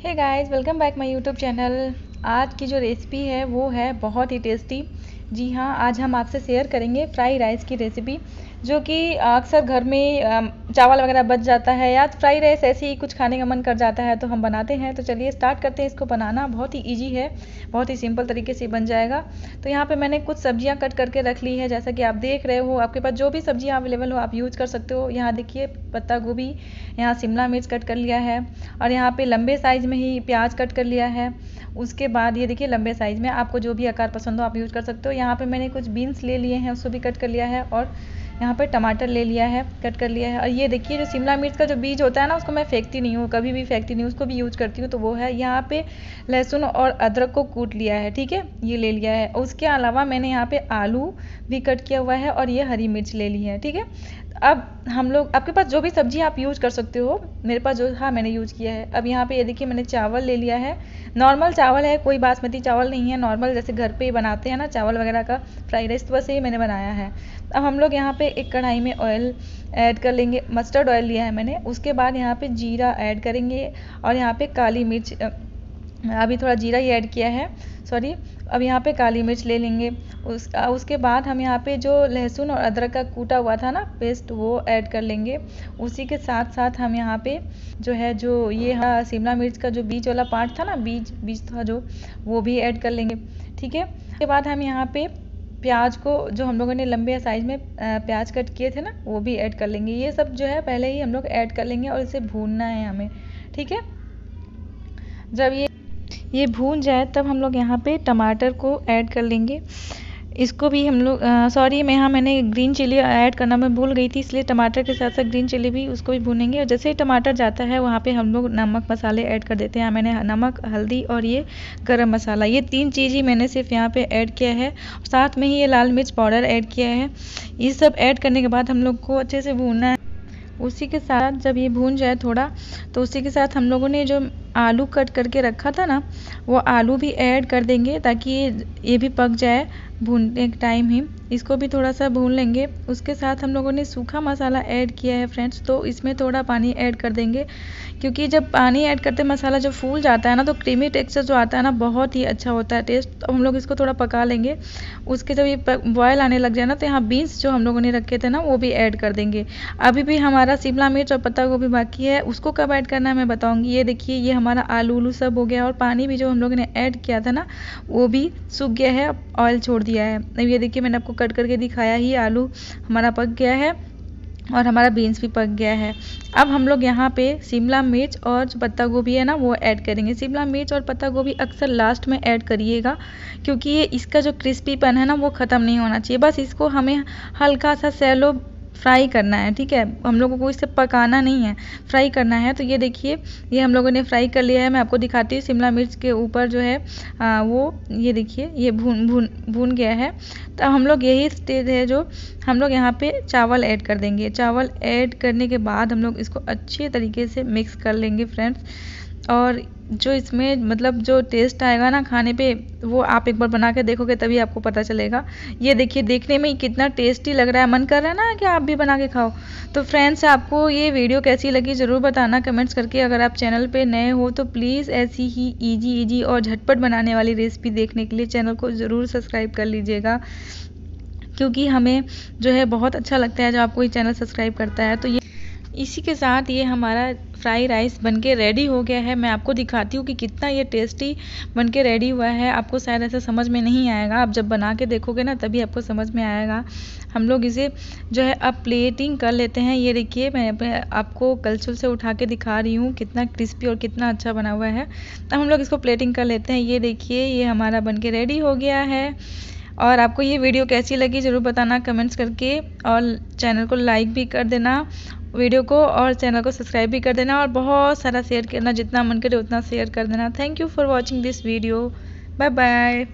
Hey guys welcome back my YouTube channel आज की जो रेसिपी है, वो है बहुत ही टेस्टी जी हाँ आज हम आपसे शेयर करेंगे फ्राई राइस की रेसिपी जो कि अक्सर घर में चावल वगैरह बच जाता है या फ्राई राइस ऐसे ही कुछ खाने का मन कर जाता है तो हम बनाते हैं। तो चलिए स्टार्ट करते हैं। इसको बनाना बहुत ही ईजी है, बहुत ही सिंपल तरीके से बन जाएगा। तो यहाँ पे मैंने कुछ सब्ज़ियाँ कट करके रख ली है, जैसा कि आप देख रहे हो, आपके पास जो भी सब्ज़ियाँ अवेलेबल हो, आप यूज़ कर सकते हो। यहाँ देखिए, पत्ता गोभी, यहाँ शिमला मिर्च कट कर लिया है, और यहाँ पर लंबे साइज़ में ही प्याज कट कर लिया है। उसके बाद ये देखिए, लंबे साइज़ में आपको जो भी आकार पसंद हो, आप यूज़ कर सकते हो। यहाँ पे मैंने कुछ बीन्स ले लिए हैं, उसको भी कट कर लिया है और यहाँ पे टमाटर ले लिया है कट कर लिया है। और ये देखिए, जो शिमला मिर्च का जो बीज होता है ना, उसको मैं फेंकती नहीं हूँ, कभी भी फेंकती नहीं हूँ, उसको भी यूज़ करती हूँ तो वो है यहाँ पे लहसुन और अदरक को कूट लिया है, ठीक है? ये ले लिया है। उसके अलावा मैंने यहाँ पे आलू भी कट किया हुआ है और ये हरी मिर्च ले ली है, ठीक है? अब हम लोग, आपके पास जो भी सब्ज़ी आप यूज़ कर सकते हो, मेरे पास जो हाँ मैंने यूज़ किया है। अब यहाँ पे ये देखिए, मैंने चावल ले लिया है। नॉर्मल चावल है, कोई बासमती चावल नहीं है। नॉर्मल जैसे घर पे बनाते हैं ना, चावल वगैरह का फ्राइड राइस तो वैसे ही मैंने बनाया है। अब हम लोग यहाँ पे एक कढ़ाई में ऑयल ऐड कर लेंगे। मस्टर्ड ऑयल लिया है मैंने। उसके बाद यहाँ पे जीरा ऐड करेंगे और यहाँ पे काली मिर्च अभी थोड़ा जीरा ही ऐड किया है। सॉरी अब यहाँ पे काली मिर्च ले लेंगे। उस उसके बाद हम यहाँ पे जो लहसुन और अदरक का कूटा हुआ था ना पेस्ट वो ऐड कर लेंगे। उसी के साथ साथ हम यहाँ पे जो है, जो ये हाँ शिमला मिर्च का जो बीज वाला पार्ट था ना, बीज बीज था जो, वो भी ऐड कर लेंगे, ठीक है? उसके बाद हम यहाँ पे प्याज को, जो हम लोगों ने लंबे साइज़ में प्याज कट किए थे ना, वो भी ऐड कर लेंगे। ये सब जो है, पहले ही हम लोग ऐड कर लेंगे और इसे भूनना है हमें, ठीक है? जब ये ये भून जाए, तब हम लोग यहाँ पे टमाटर को ऐड कर लेंगे। इसको भी हम लोग सॉरी मैं यहाँ मैंने ग्रीन चिली ऐड करना मैं भूल गई थी, इसलिए टमाटर के साथ साथ ग्रीन चिली भी उसको भी भूनेंगे। और जैसे ही टमाटर जाता है, वहाँ पे हम लोग नमक मसाले ऐड कर देते हैं। यहाँ मैंने नमक, हल्दी और ये गरम मसाला, ये तीन चीज़ ही मैंने सिर्फ़ यहाँ पे ऐड किया है। साथ में ही ये लाल मिर्च पाउडर ऐड किया है। ये सब ऐड करने के बाद हम लोग को अच्छे से भूनना है। उसी के साथ जब ये भून जाए थोड़ा तो उसी के साथ हम लोगों ने जो आलू कट करके रखा था ना, वो आलू भी ऐड कर देंगे ताकि ये ये भी पक जाए भूनने के टाइम ही। इसको भी थोड़ा सा भून लेंगे। उसके साथ हम लोगों ने सूखा मसाला ऐड किया है फ्रेंड्स तो इसमें थोड़ा पानी ऐड कर देंगे। क्योंकि जब पानी ऐड करते मसाला जब फूल जाता है ना तो क्रीमी टेक्सचर जो आता है ना, बहुत ही अच्छा होता है टेस्ट तो हम लोग इसको थोड़ा पका लेंगे। उसके जब ये बॉयल आने लग जाए ना तो यहाँ बीन्स जो हम लोगों ने रखे थे ना, वो भी ऐड कर देंगे। अभी भी हमारा शिमला मिर्च और पत्ता गोभी बाकी है, उसको कब ऐड करना है मैं बताऊँगी। ये देखिए, ये हमारा आलू उलू सब हो गया और पानी भी जो हम लोगों ने ऐड किया था ना, वो भी सूख गया है ऑयल छोड़ दिया है। अब ये देखिए, मैंने आपको कट करके दिखाया ही, आलू हमारा पक गया है और हमारा बीन्स भी पक गया है। अब हम लोग यहाँ पे शिमला मिर्च और जो पत्ता गोभी है ना, वो ऐड करेंगे। शिमला मिर्च और पत्ता गोभी अक्सर लास्ट में ऐड करिएगा, क्योंकि ये इसका जो क्रिस्पीपन है ना, वो ख़त्म नहीं होना चाहिए। बस इसको हमें हल्का सा सैलो फ्राई करना है ठीक है? हम लोगों को इसे पकाना नहीं है फ्राई करना है। तो ये देखिए ये हम लोगों ने फ्राई कर लिया है। मैं आपको दिखाती हूँ शिमला मिर्च के ऊपर जो है आ, वो ये देखिए ये भून भून भून गया है। तो हम लोग यही स्टेज है जो हम लोग यहाँ पे चावल ऐड कर देंगे। चावल ऐड करने के बाद हम लोग इसको अच्छे तरीके से मिक्स कर लेंगे फ्रेंड्स। और जो इसमें मतलब जो टेस्ट आएगा ना खाने पे, वो आप एक बार बना के देखोगे तभी आपको पता चलेगा। ये देखिए, देखने में कितना टेस्टी लग रहा है। मन कर रहा है ना कि आप भी बना के खाओ। तो फ्रेंड्स आपको ये वीडियो कैसी लगी ज़रूर बताना कमेंट्स करके। अगर आप चैनल पे नए हो तो प्लीज़ ऐसी ही ईजी ईजी और झटपट बनाने वाली रेसिपी देखने के लिए चैनल को ज़रूर सब्सक्राइब कर लीजिएगा। क्योंकि हमें जो है बहुत अच्छा लगता है जब आपको ये चैनल सब्सक्राइब करता है। तो ये इसी के साथ ये हमारा फ्राई राइस बनके रेडी हो गया है। मैं आपको दिखाती हूँ कि कितना ये टेस्टी बनके रेडी हुआ है। आपको शायद ऐसा समझ में नहीं आएगा। आप जब बना के देखोगे ना, तभी आपको समझ में आएगा। हम लोग इसे जो है अब प्लेटिंग कर लेते हैं। ये देखिए, मैं आपको कलछुल से उठा के दिखा रही हूँ कितना क्रिस्पी और कितना अच्छा बना हुआ है। अब हम लोग इसको प्लेटिंग कर लेते हैं। ये देखिए, ये हमारा बन के रेडी हो गया है। और आपको ये वीडियो कैसी लगी, ज़रूर बताना कमेंट्स करके। और चैनल को लाइक भी कर देना। वीडियो को और चैनल को सब्सक्राइब भी कर देना और बहुत सारा शेयर करना, जितना मन करे उतना शेयर कर देना। Thank you for watching this video bye bye